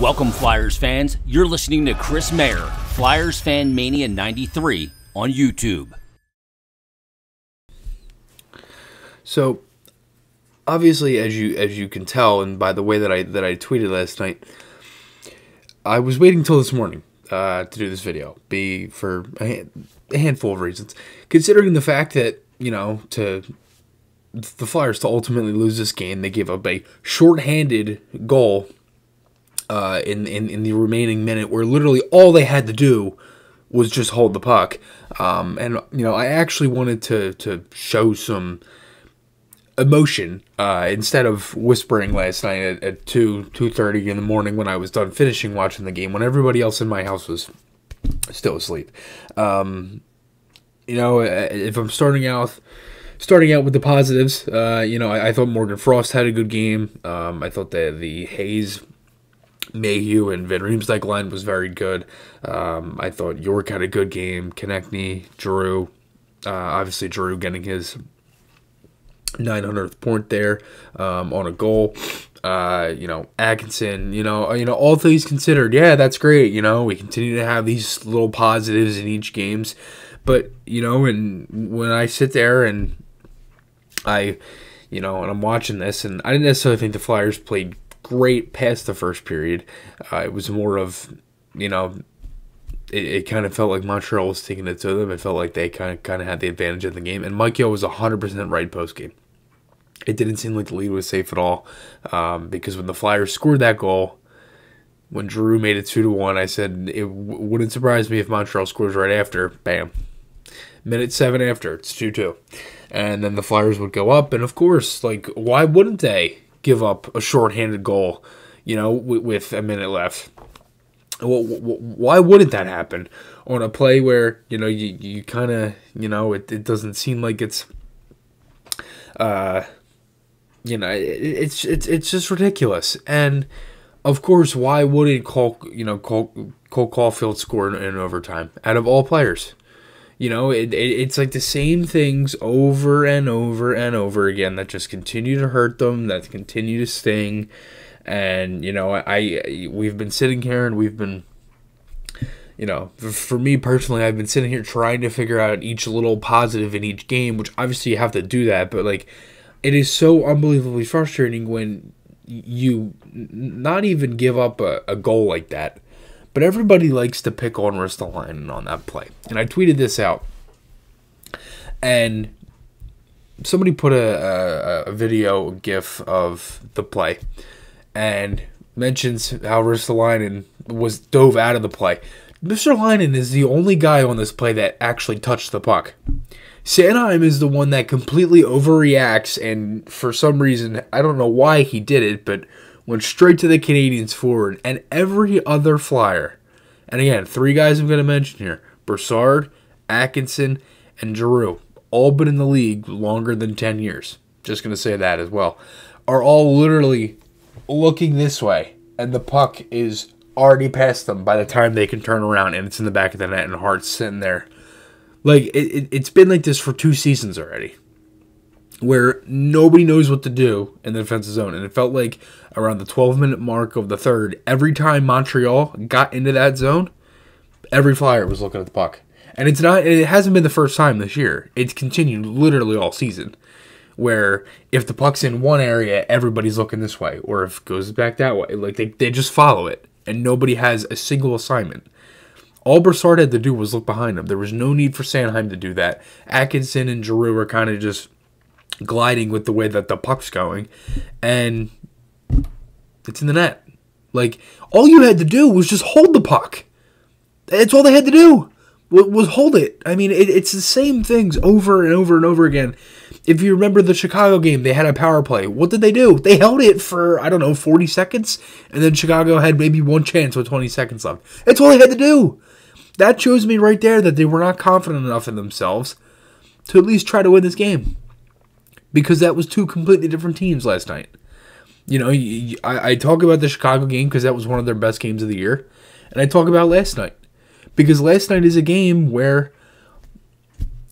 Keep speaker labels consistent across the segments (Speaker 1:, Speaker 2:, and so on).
Speaker 1: Welcome, Flyers fans. You're listening to Chris Maher, Flyers Fan Mania 93 on YouTube.
Speaker 2: So, obviously, as you as you can tell, and by the way that I that I tweeted last night, I was waiting till this morning uh, to do this video. Be for a, a handful of reasons, considering the fact that you know to the Flyers to ultimately lose this game, they gave up a shorthanded goal uh, in, in in the remaining minute, where literally all they had to do was just hold the puck. Um, and you know, I actually wanted to to show some emotion uh, instead of whispering last night at, at two two thirty in the morning when I was done finishing watching the game when everybody else in my house was still asleep. Um, you know, if I'm starting out starting out with the positives, uh, you know, I, I, thought Morgan Frost had a good game. Um, I thought that the Hayes Mayhew and Van Riemsdyk line was very good. Um, I thought York had a good game. Konecny, Giroux, uh, obviously Drew getting his 900th point there um, on a goal. Uh, you know, Atkinson, you know, you know, all things considered, yeah, that's great. You know, we continue to have these little positives in each games, but you know, and when I sit there and I, you know, and I'm watching this, and I didn't necessarily think the Flyers played great past the first period. Uh, it was more of, you know, it, it kind of felt like Montreal was taking it to them. It felt like they kind of kind of had the advantage of the game. And Mike Yeo was 100% right post game. It didn't seem like the lead was safe at all um, because when the Flyers scored that goal, when Drew made it two to one, I said it wouldn't surprise me if Montreal scores right after. Bam, minute seven after it's two two, and then the Flyers would go up, and of course, like why wouldn't they? Give up a shorthanded goal, you know, with, with a minute left. Why wouldn't that happen on a play where you know you, you kind of you know it, it doesn't seem like it's uh you know it, it's it's it's just ridiculous and of course why wouldn't Cole you know Cole, Cole Caufield score in, in overtime out of all players you know, it, it, it's like the same things over and over and over again that just continue to hurt them, that continue to sting. And you know, I, we've been sitting here and we've been you know, for, for me personally, I've been sitting here trying to figure out each little positive in each game, which obviously you have to do that, but like it is so unbelievably frustrating when you not even give up a, a goal like that but everybody likes to pick on Ristolainen on that play. And I tweeted this out. And somebody put a, a, a video gif of the play and mentions how Ristolainen was dove out of the play. Ristolainen is the only guy on this play that actually touched the puck. Sanheim is the one that completely overreacts, and for some reason, I don't know why he did it, but went straight to the Canadiens forward, and every other flyer. And again, three guys I'm going to mention here Brassard, Atkinson, and Giroux, all been in the league longer than 10 years. Just going to say that as well. Are all literally looking this way, and the puck is already past them by the time they can turn around, and it's in the back of the net, and Hart's sitting there. Like, it, it, it's been like this for two seasons already where nobody knows what to do in the defensive zone. And it felt like around the 12 minute mark of the third, every time Montreal got into that zone, every flyer was looking at the puck. And it's not it hasn't been the first time this year. It's continued literally all season. Where if the puck's in one area, everybody's looking this way, or if it goes back that way. Like they, they just follow it. And nobody has a single assignment. All Brassard had to do was look behind him. There was no need for Sanheim to do that. Atkinson and Giroux are kind of just gliding with the way that the puck's going, and it's in the net. Like all you had to do was just hold the puck. That's all they had to do was hold it. I mean, it, it's the same things over and over and over again. If you remember the Chicago game, they had a power play. What did they do? They held it for I don't know 40 seconds, and then Chicago had maybe one chance with 20 seconds left. That's all they had to do. That shows me right there that they were not confident enough in themselves to at least try to win this game because that was two completely different teams last night. You know, I, talk about the Chicago game because that was one of their best games of the year, and I talk about last night because last night is a game where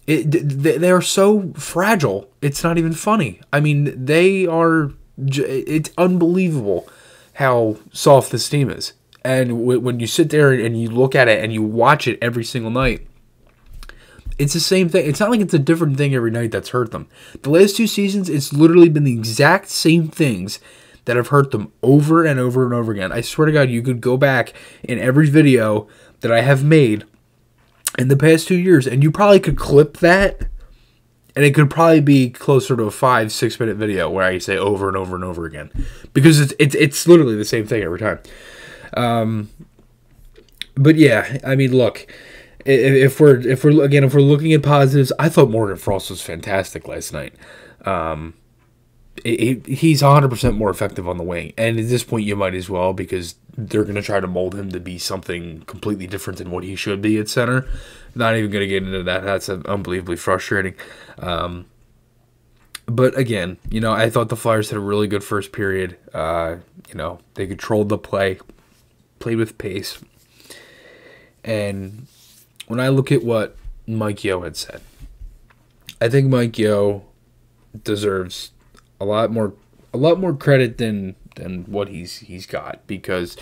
Speaker 2: it they are so fragile. It's not even funny. I mean, they are. It's unbelievable how soft this team is. And when you sit there and you look at it and you watch it every single night, it's the same thing. It's not like it's a different thing every night that's hurt them. The last two seasons, it's literally been the exact same things that have hurt them over and over and over again. I swear to God, you could go back in every video that I have made in the past two years, and you probably could clip that, and it could probably be closer to a five, six minute video where I say over and over and over again, because it's it's it's literally the same thing every time. Um, but yeah, I mean, look, if we're if we're again if we're looking at positives, I thought Morgan Frost was fantastic last night. Um, it, it, he's 100% more effective on the wing. And at this point, you might as well because they're going to try to mold him to be something completely different than what he should be at center. Not even going to get into that. That's unbelievably frustrating. Um, but again, you know, I thought the Flyers had a really good first period. Uh, you know, they controlled the play, played with pace. And when I look at what Mike Yeo had said, I think Mike Yeo deserves a lot more a lot more credit than than what he's he's got because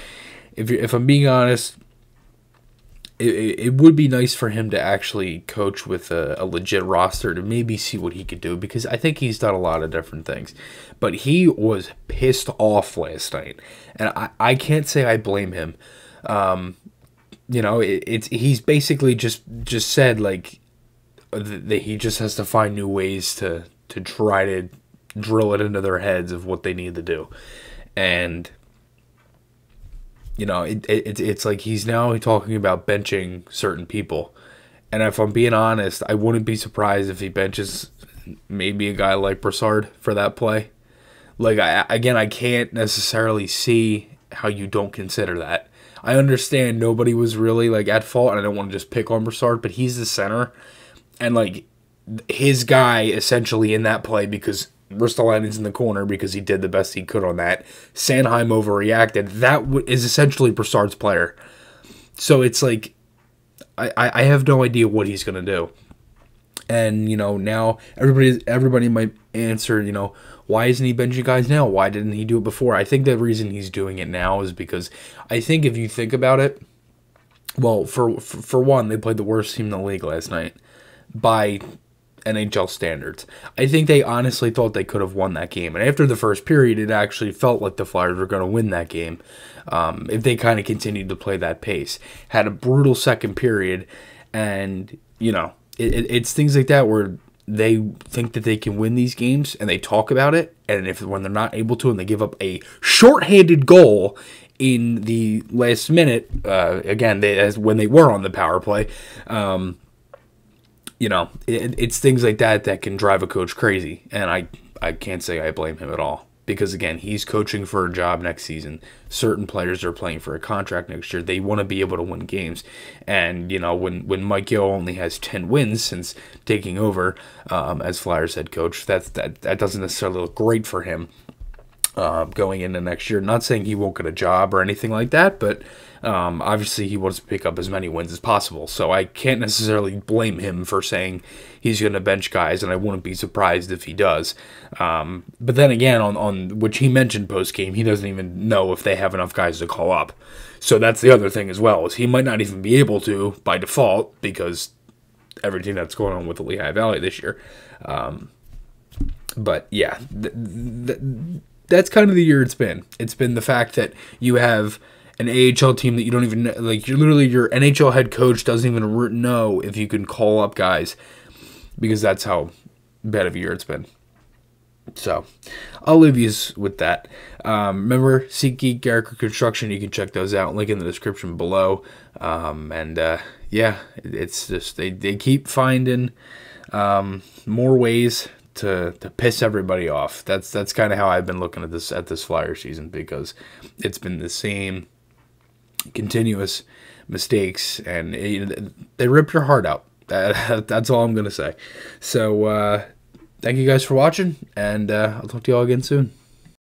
Speaker 2: if if I'm being honest, it, it would be nice for him to actually coach with a, a, legit roster to maybe see what he could do because I think he's done a lot of different things. But he was pissed off last night, and I, I can't say I blame him. Um, you know, it, it's he's basically just just said like that he just has to find new ways to to try to drill it into their heads of what they need to do. And you know, it, it it's like he's now talking about benching certain people. And if I'm being honest, I wouldn't be surprised if he benches maybe a guy like Brassard for that play. Like I again, I can't necessarily see how you don't consider that. I understand nobody was really like at fault, and I don't want to just pick on Brassard, but he's the center, and like his guy essentially in that play because Ristolainen's in the corner because he did the best he could on that. Sanheim overreacted. That is essentially Brassard's player. So it's like, I, I have no idea what he's to do. And, you know, now everybody everybody might answer, you know, why isn't he benching guys now? Why didn't he do it before? I think the reason he's doing it now is because I think if you think about it, well, for for, one, they played the worst team in the league last night by NHL standards. I think they honestly thought they could have won that game. And after the first period, it actually felt like the Flyers were going to win that game um, if they kind of continued to play that pace. Had a brutal second period, and, you know, it, it, it's things like that where they think that they can win these games and they talk about it. And if when they're not able to and they give up a shorthanded goal in the last minute, uh, again, they, as when they were on the power play, um, you know, it, it's things like that that can drive a coach crazy, and I I can't say I blame him at all because again, he's coaching for a job next season. Certain players are playing for a contract next year. They want to be able to win games, and you know when when Mike Yeo only has ten wins since taking over um, as Flyers head coach, that's that that doesn't necessarily look great for him. Uh, going into next year, not saying he won't get a job or anything like that, but um, obviously, he wants to pick up as many wins as possible, so I can't necessarily blame him for saying he's going to bench guys, and I wouldn't be surprised if he does. Um, but then again, on, on which he mentioned post game, he doesn't even know if they have enough guys to call up. So that's the other thing as well is he might not even be able to by default because everything that's going on with the Lehigh Valley this year. Um, but yeah, th- th- that's kind of the year it's been. It's been the fact that you have an AHL team that you don't even like. You're literally your NHL head coach doesn't even know if you can call up guys because that's how bad of a year it's been. So, I'll leave you with that. Um, remember, SeatGeek, Garrett Construction, you can check those out. Link in the description below. Um, and uh, yeah, it's just they, they keep finding um, more ways to to piss everybody off. That's that's kind of how I've been looking at this at this Flyer season because it's been the same continuous mistakes, and it, they rip your heart out. That, that's all I'm gonna say. So uh, thank you guys for watching, and uh, I'll talk to you all again soon.